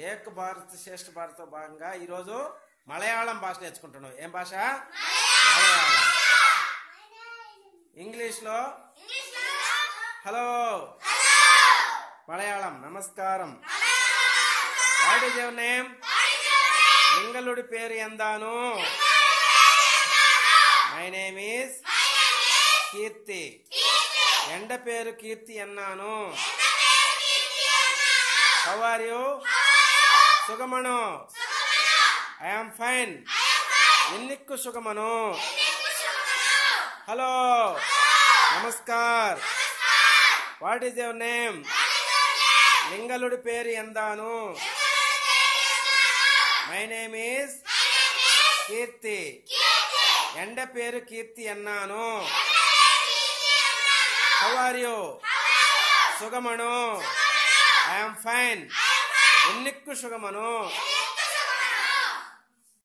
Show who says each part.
Speaker 1: ఏక్ భారత్ శ్రేష్ఠ భారత్ భాగంగా ఈరోజు మలయాళం భాష నేర్చుకుంటున్నాం. ఏం భాష? మలయాళం. ఇంగ్లీష్లో హలో. మలయాళం. నమస్కారం. What is your name? నింగలుడి పేరు ఎందాను. My name is Keerthi. ఎండ పేరు కీర్తి అన్నాను. How are you? సుగమను I am fine ఎన్నిక్కు సుగమను హలో. నమస్కార్. వాట్ ఈస్ యువర్ నేమ్ లింగలుడి పేరు ఎందాను. My name is Keerthi. ఎండ పేరు కీర్తి అన్నాను. హౌ ఆర్ యు సుగమను ఐఎమ్ ఫైన్ ఎన్నిక్కు సుగమను